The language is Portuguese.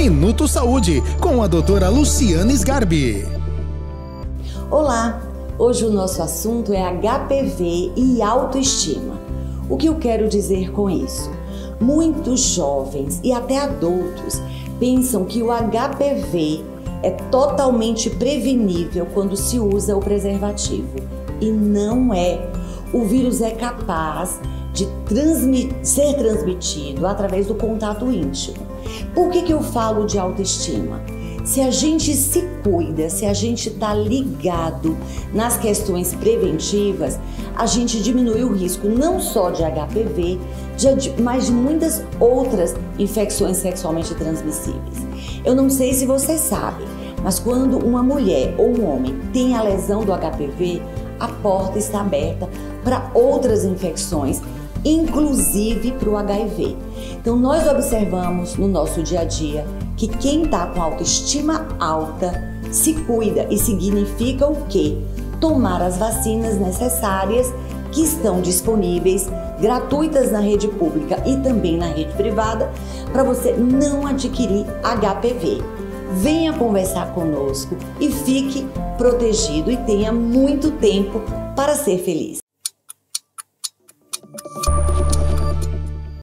Minuto Saúde, com a doutora Luciane Sgarbi. Olá, hoje o nosso assunto é HPV e autoestima. O que eu quero dizer com isso? Muitos jovens e até adultos pensam que o HPV é totalmente prevenível quando se usa o preservativo. E não é. O vírus é capaz de ser transmitido através do contato íntimo. Por que, que eu falo de autoestima? Se a gente se cuida, se a gente está ligado nas questões preventivas, a gente diminui o risco não só de HPV, mas de muitas outras infecções sexualmente transmissíveis. Eu não sei se você sabe, mas quando uma mulher ou um homem tem a lesão do HPV, a porta está aberta para outras infecções, inclusive para o HIV. Então, nós observamos no nosso dia a dia que quem está com autoestima alta se cuida e significa o quê? Tomar as vacinas necessárias que estão disponíveis, gratuitas na rede pública e também na rede privada, para você não adquirir HPV. Venha conversar conosco e fique protegido e tenha muito tempo para ser feliz.